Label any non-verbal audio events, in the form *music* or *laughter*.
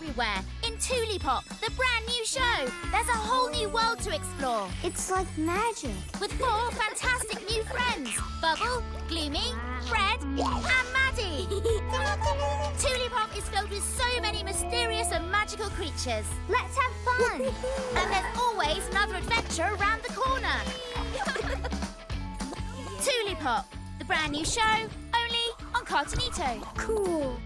everywhere in Tulipop, the brand new show. There's a whole new world to explore It's like magic. with four fantastic new friends Bubble, Gloomy, Fred, and Maddy. *laughs* Tulipop is filled with so many mysterious and magical creatures. Let's have fun. *laughs* And there's always another adventure around the corner. *laughs* Tulipop, the brand new show, only on Cartoonito. cool.